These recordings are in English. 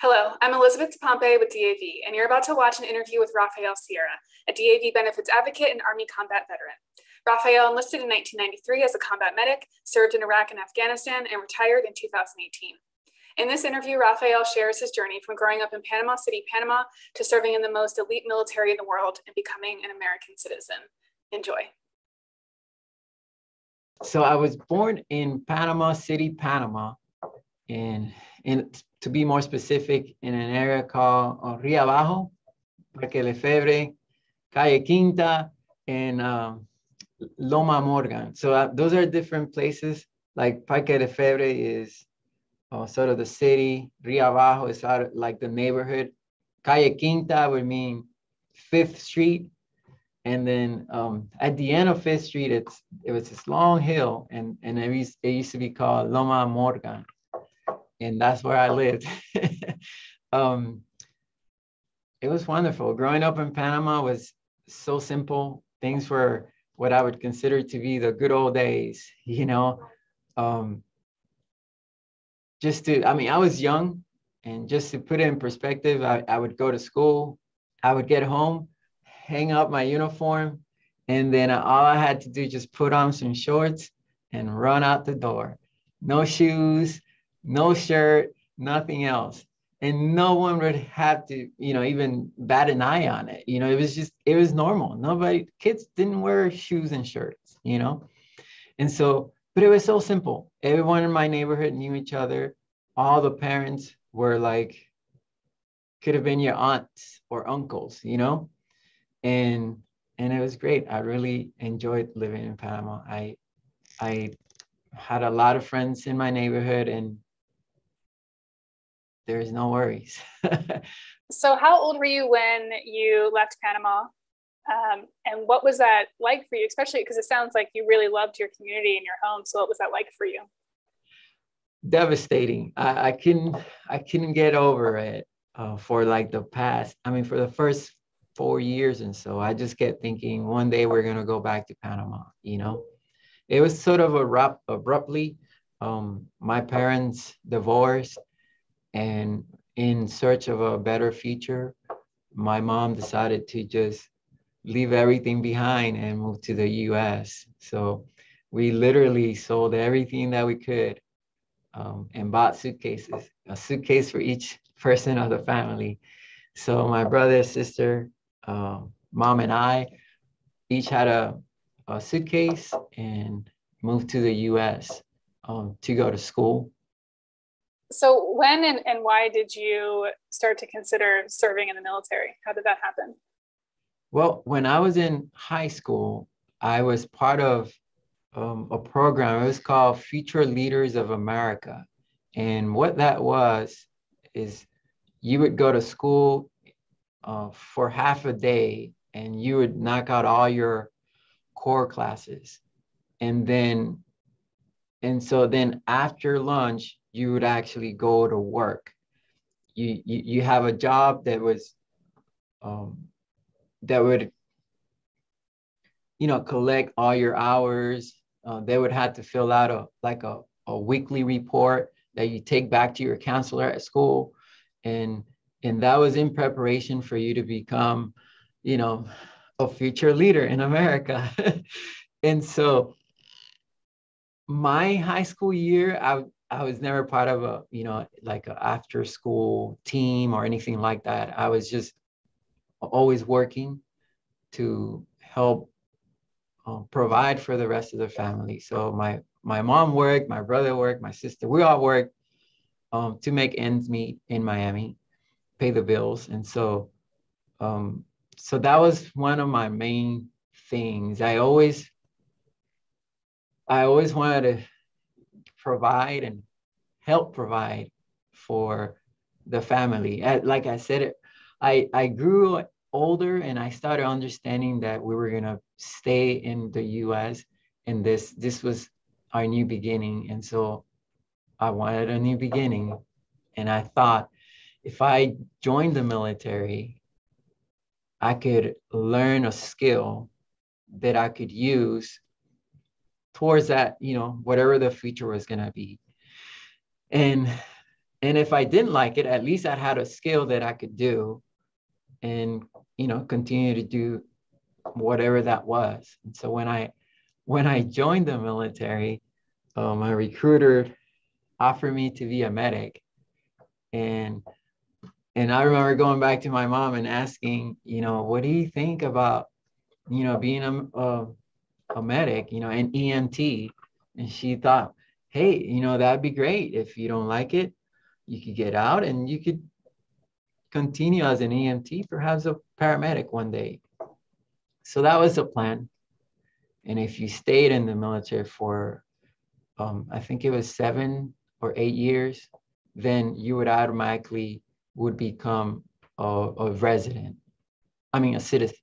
Hello, I'm Elizabeth Pompey with DAV, and you're about to watch an interview with Rafael Sierra, a DAV benefits advocate and Army combat veteran. Rafael enlisted in 1993 as a combat medic, served in Iraq and Afghanistan, and retired in 2018. In this interview, Rafael shares his journey from growing up in Panama City, Panama, to serving in the most elite military in the world and becoming an American citizen. Enjoy. So I was born in Panama City, Panama, in, in to be more specific, in an area called uh, Rio Abajo, Parque Lefevre, Calle Quinta, and um, Loma Morgan. So uh, those are different places. Like Parque Lefevre is uh, sort of the city. Rio Abajo is sort of like the neighborhood. Calle Quinta would mean Fifth Street. And then um, at the end of Fifth Street, it's it was this long hill, and and it used, it used to be called Loma Morgan and that's where I lived. um, it was wonderful. Growing up in Panama was so simple. Things were what I would consider to be the good old days, you know. Um, just to, I mean, I was young, and just to put it in perspective, I, I would go to school, I would get home, hang up my uniform, and then all I had to do just put on some shorts and run out the door. No shoes, no shirt, nothing else. And no one would have to, you know, even bat an eye on it. You know, it was just, it was normal. Nobody, kids didn't wear shoes and shirts, you know? And so, but it was so simple. Everyone in my neighborhood knew each other. All the parents were like, could have been your aunts or uncles, you know? And and it was great. I really enjoyed living in Panama. I I had a lot of friends in my neighborhood and there's no worries. so, how old were you when you left Panama? Um, and what was that like for you, especially because it sounds like you really loved your community and your home. So, what was that like for you? Devastating. I, I couldn't, I couldn't get over it uh, for like the past. I mean, for the first four years and so, I just kept thinking one day we're gonna go back to Panama. You know, it was sort of a abrupt, abruptly. Um, my parents divorced and in search of a better future, my mom decided to just leave everything behind and move to the US. So we literally sold everything that we could um, and bought suitcases, a suitcase for each person of the family. So my brother, sister, uh, mom, and I each had a, a suitcase and moved to the US um, to go to school so when and, and why did you start to consider serving in the military? How did that happen? Well when i was in high school i was part of um, a program it was called future leaders of america. And what that was is you would go to school uh, for half a day and you would knock out all your core classes. And then and so then after lunch you would actually go to work. You, you, you have a job that was, um, that would, you know, collect all your hours. Uh, they would have to fill out a, like a, a weekly report that you take back to your counselor at school. And, and that was in preparation for you to become, you know, a future leader in America. and so my high school year, I, I was never part of a, you know, like an after school team or anything like that. I was just always working to help uh, provide for the rest of the family. So my my mom worked, my brother worked, my sister, we all worked um, to make ends meet in Miami, pay the bills, and so um, so that was one of my main things. I always I always wanted to provide and help provide for the family. Like I said, I, I grew older and I started understanding that we were gonna stay in the US and this this was our new beginning. And so I wanted a new beginning. And I thought if I joined the military, I could learn a skill that I could use towards that, you know, whatever the future was going to be. And and if I didn't like it, at least I had a skill that I could do and, you know, continue to do whatever that was. And so when I, when I joined the military, uh, my recruiter offered me to be a medic. And, and I remember going back to my mom and asking, you know, what do you think about, you know, being a, a, medic, you know, an EMT? And she thought, hey, you know, that'd be great. If you don't like it, you could get out and you could continue as an EMT, perhaps a paramedic one day. So that was the plan. And if you stayed in the military for, um, I think it was seven or eight years, then you would automatically would become a, a resident. I mean, a citizen.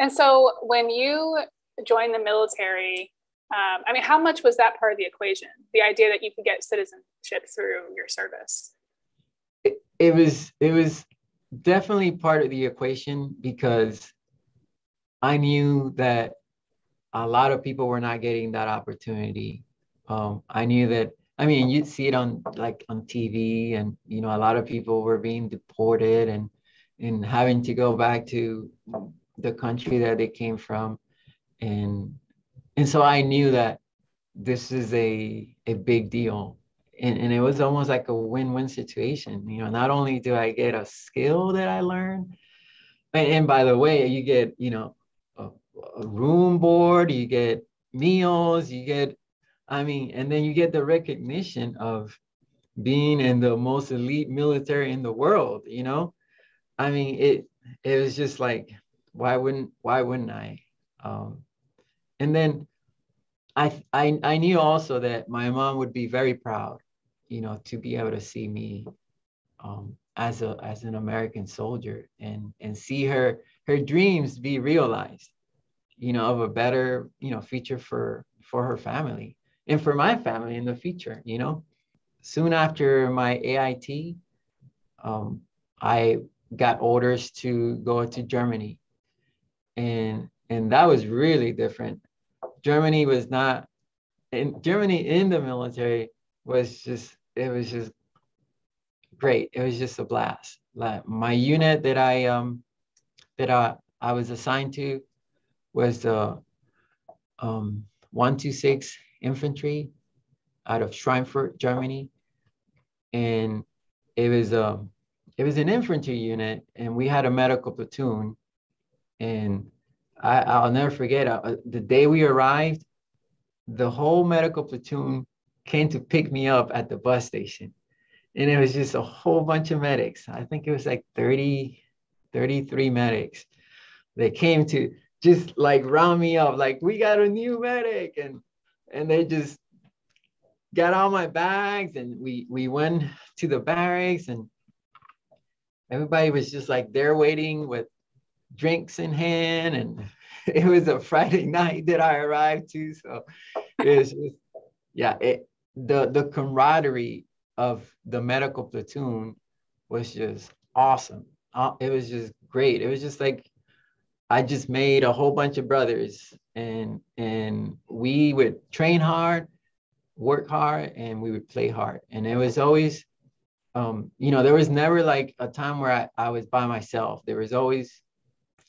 And so when you joined the military, um, I mean, how much was that part of the equation? The idea that you could get citizenship through your service. It, it was it was definitely part of the equation because I knew that a lot of people were not getting that opportunity. Um, I knew that. I mean, you'd see it on like on TV, and you know, a lot of people were being deported and and having to go back to the country that they came from, and and so I knew that this is a a big deal. And, and it was almost like a win-win situation. You know, not only do I get a skill that I learned, and, and by the way, you get, you know, a, a room board, you get meals, you get, I mean, and then you get the recognition of being in the most elite military in the world, you know? I mean, it it was just like, why wouldn't why wouldn't I? Um, and then I, I I knew also that my mom would be very proud, you know, to be able to see me um, as a as an American soldier and and see her her dreams be realized, you know, of a better you know future for for her family and for my family in the future. You know, soon after my AIT, um, I got orders to go to Germany, and and that was really different Germany was not in Germany in the military was just it was just great. It was just a blast. Like my unit that I um that I, I was assigned to was the um 126 infantry out of Schweinfurt, Germany. And it was um, it was an infantry unit and we had a medical platoon and I, I'll never forget uh, the day we arrived, the whole medical platoon came to pick me up at the bus station. And it was just a whole bunch of medics. I think it was like 30, 33 medics. They came to just like round me up, like, we got a new medic. And and they just got all my bags and we we went to the barracks and everybody was just like there waiting with drinks in hand and it was a Friday night that I arrived to. So it was just, yeah, it, the, the camaraderie of the medical platoon was just awesome. Uh, it was just great. It was just like, I just made a whole bunch of brothers and, and we would train hard, work hard, and we would play hard. And it was always, um, you know, there was never like a time where I, I was by myself. There was always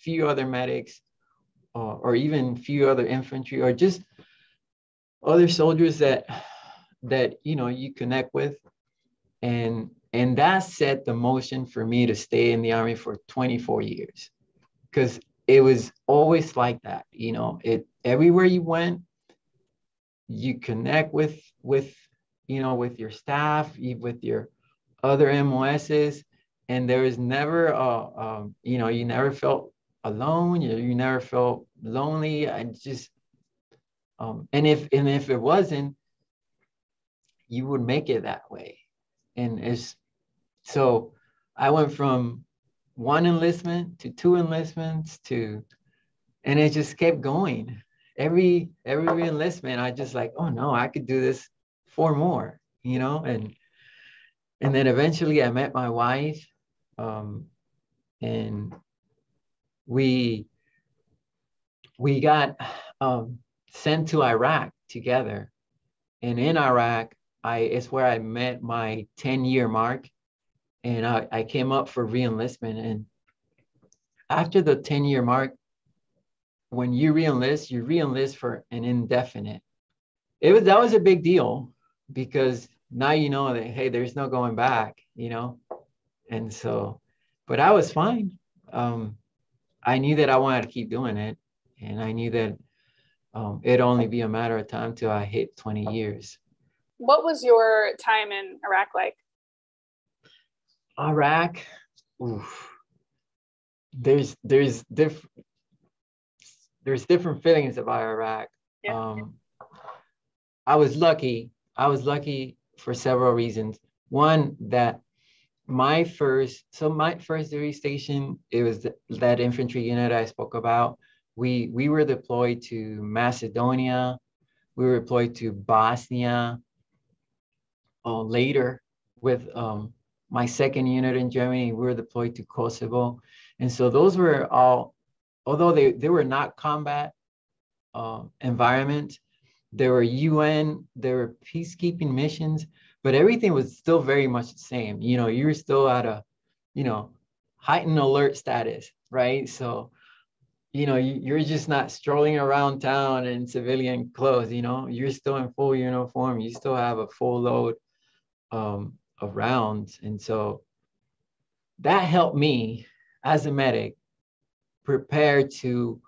few other medics uh, or even few other infantry or just other soldiers that that you know you connect with. And and that set the motion for me to stay in the army for 24 years because it was always like that you know it everywhere you went you connect with with you know with your staff with your other mos's and there was never a, um, you know you never felt alone. You, you never felt lonely. I just, um, and if and if it wasn't, you would make it that way. And it's so I went from one enlistment to two enlistments to, and it just kept going. Every every enlistment, I just like, oh no, I could do this four more, you know, and and then eventually I met my wife, um, and we we got um, sent to Iraq together, and in Iraq, I it's where I met my 10 year mark and I, I came up for reenlistment. And after the 10 year mark, when you reenlist, you reenlist for an indefinite. It was that was a big deal because now you know that hey, there's no going back, you know. And so, but I was fine. Um, I knew that I wanted to keep doing it, and I knew that um, it'd only be a matter of time till I hit 20 years. What was your time in Iraq like? Iraq, oof. there's there's different there's different feelings about Iraq. Yeah. Um, I was lucky. I was lucky for several reasons. One that my first so my first duty station it was that infantry unit I spoke about. We we were deployed to Macedonia. We were deployed to Bosnia. Uh, later, with um, my second unit in Germany, we were deployed to Kosovo, and so those were all, although they they were not combat uh, environment, there were UN, there were peacekeeping missions, but everything was still very much the same. You know, you were still at a, you know, heightened alert status, right? So, you know, you, are just not strolling around town in civilian clothes, you know, you're still in full uniform, you still have a full load um, of rounds. And so that helped me as a medic prepare to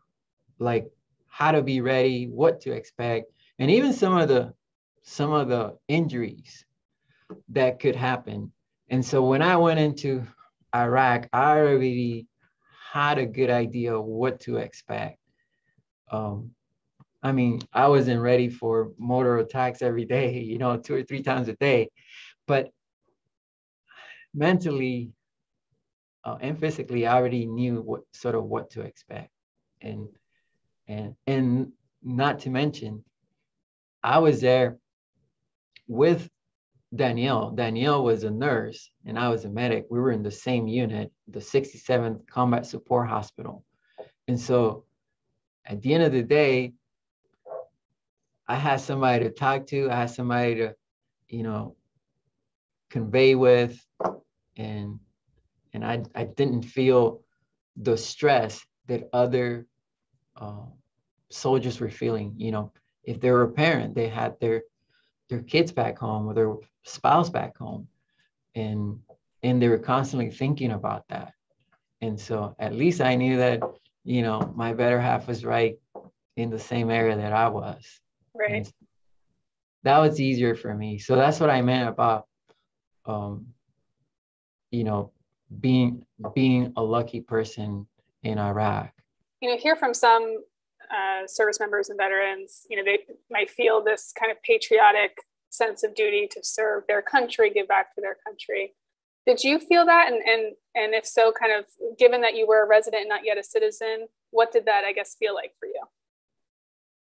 like how to be ready, what to expect, and even some of the some of the injuries that could happen. And so when I went into Iraq, I already had a good idea of what to expect. Um, I mean, I wasn't ready for mortar attacks every day, you know, two or three times a day, but mentally uh, and physically, I already knew what sort of what to expect, and and and not to mention, I was there with Danielle. Danielle was a nurse and I was a medic. We were in the same unit, the 67th Combat Support Hospital. And so at the end of the day, I had somebody to talk to, I had somebody to, you know, convey with, and and I, I didn't feel the stress that other uh, soldiers were feeling. You know, if they were a parent, they had their their kids back home or their spouse back home. And and they were constantly thinking about that. And so at least i knew that you know my better half was right in the same area that i was. Right. And that was easier for me. So that's what i meant about um you know being being a lucky person in iraq. You know hear from some uh, service members and veterans, you know, they might feel this kind of patriotic sense of duty to serve their country, give back to their country. Did you feel that? And, and, and if so, kind of given that you were a resident and not yet a citizen, what did that, I guess, feel like for you?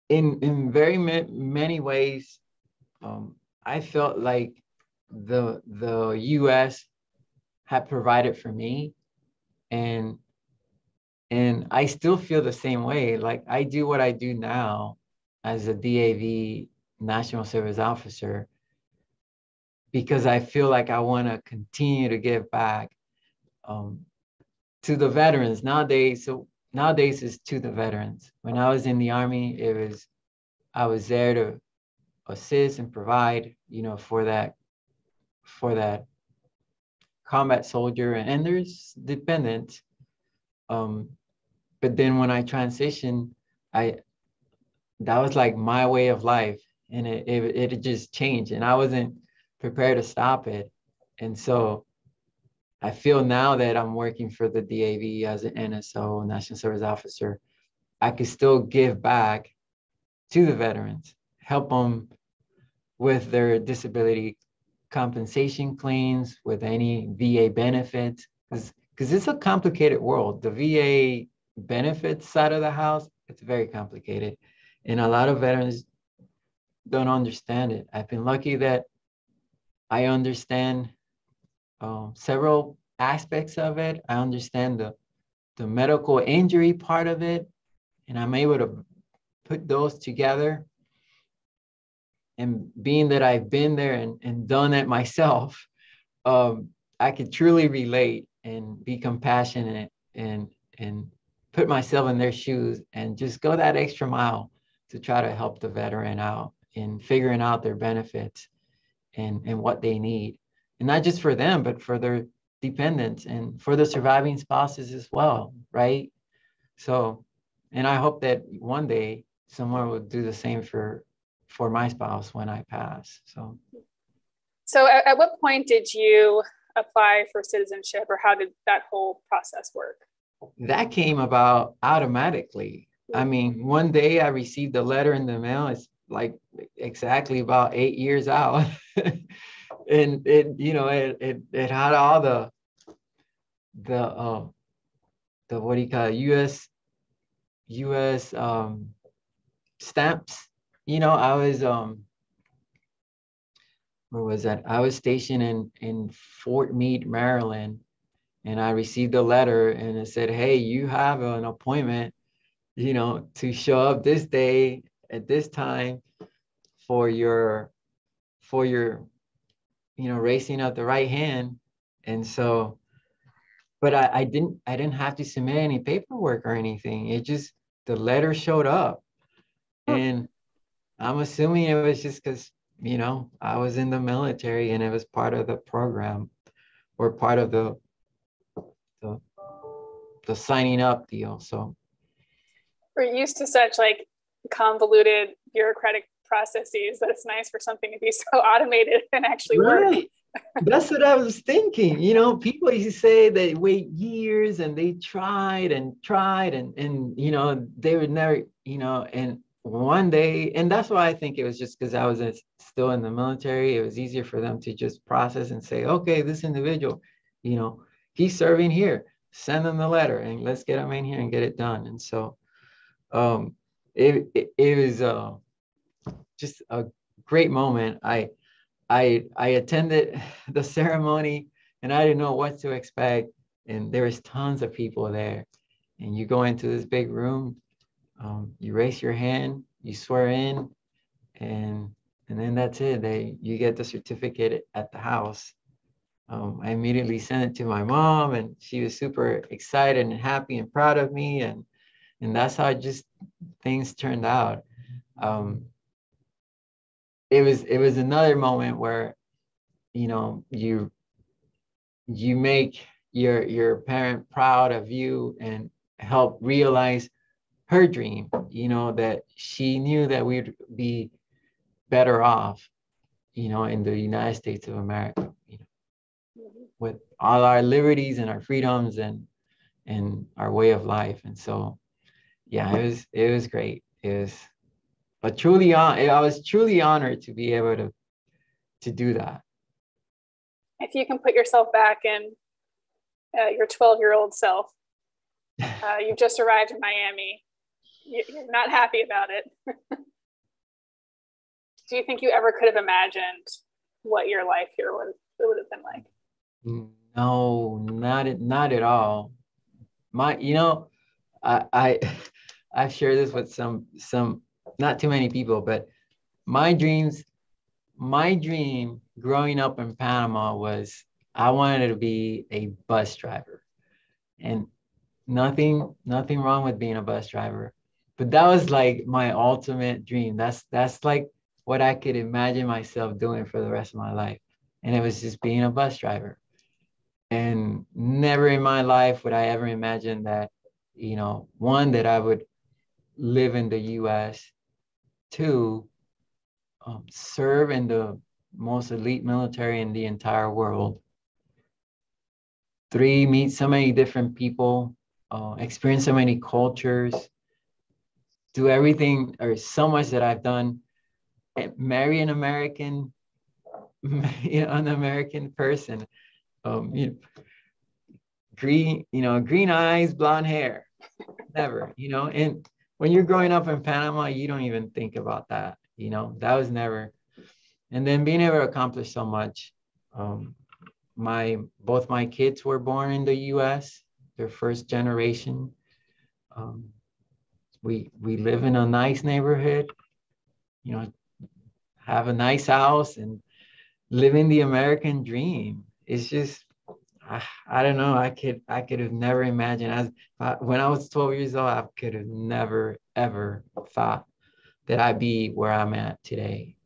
In, in very ma- many ways, um, I felt like the, the US had provided for me and and I still feel the same way. Like I do what I do now as a DAV National Service Officer because I feel like I want to continue to give back um, to the veterans nowadays. So nowadays it's to the veterans. When I was in the army, it was I was there to assist and provide, you know, for that for that combat soldier and, and there's dependents um, but then when I transitioned, I that was like my way of life, and it, it it just changed, and I wasn't prepared to stop it, and so I feel now that I'm working for the DAV as an NSO, National Service Officer, I could still give back to the veterans, help them with their disability compensation claims, with any VA benefits, because it's a complicated world. The VA benefits side of the house, it's very complicated. And a lot of veterans don't understand it. I've been lucky that I understand um, several aspects of it. I understand the, the medical injury part of it, and I'm able to put those together. and being that I've been there and, and done it myself, um, I could truly relate and be compassionate and and put myself in their shoes and just go that extra mile to try to help the veteran out in figuring out their benefits and, and what they need. And not just for them, but for their dependents and for the surviving spouses as well, right? So, and I hope that one day someone will do the same for for my spouse when I pass. So, so at, at what point did you apply for citizenship, or how did that whole process work? That came about automatically. I mean, one day I received a letter in the mail. It's like exactly about eight years out, and it you know it, it it had all the the uh, the what do you call it, U.S. U.S. Um, stamps. You know, I was um where was that? I was stationed in in Fort Meade, Maryland, and I received a letter and it said, "Hey, you have an appointment, you know, to show up this day at this time for your for your you know raising of the right hand." And so, but I, I didn't I didn't have to submit any paperwork or anything. It just the letter showed up, and I'm assuming it was just because you know, I was in the military and it was part of the program or part of the the, the signing up deal. So we're used to such like convoluted bureaucratic processes that it's nice for something to be so automated and actually right. work. That's what I was thinking. You know, people used to say they wait years and they tried and tried and and you know they would never, you know, and one day, and that's why I think it was just because I was uh, still in the military. It was easier for them to just process and say, okay, this individual, you know, he's serving here. Send them the letter and let's get them in here and get it done. And so, um, it, it, it was uh, just a great moment. I I I attended the ceremony and I didn't know what to expect. And there was tons of people there. And you go into this big room um, you raise your hand, you swear in, and and then that's it. They you get the certificate at the house. Um, I immediately sent it to my mom, and she was super excited and happy and proud of me, and and that's how just things turned out. Um, it was it was another moment where, you know, you you make your your parent proud of you and help realize her dream, you know, that she knew that we'd be better off, you know, in the United States of America, you know. With all our liberties and our freedoms and and our way of life. And so, yeah, it was it was great. It was a truly on. I was truly honored to be able to to do that. If you can put yourself back in uh, your 12 year old self, uh, you've just arrived in Miami you're not happy about it. Do you think you ever could have imagined what your life here would, would have been like? No, not at, not at all. My, you know, I, I, I've shared this with some, some, not too many people, but my dreams, my dream growing up in Panama was I wanted to be a bus driver, and nothing, nothing wrong with being a bus driver but that was like my ultimate dream. That's that's like what I could imagine myself doing for the rest of my life. And it was just being a bus driver. Never in my life would I ever imagine that, you know, one, that I would live in the US, two, um, serve in the most elite military in the entire world, three, meet so many different people, uh, experience so many cultures, do everything or so much that I've done, marry an American, an American person, um, you know, green, you know, green eyes, blonde hair, never, you know, and when you're growing up in Panama, you don't even think about that, you know, that was never, and then being able to accomplish so much. Um, my both my kids were born in the U.S. They're first generation. Um, we we live in a nice neighborhood you know have a nice house and living the American dream. It's just I, I don't know. I could I could have never imagined as uh, when I was 12 years old, I could have never ever thought that I'd be where I'm at today.